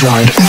dried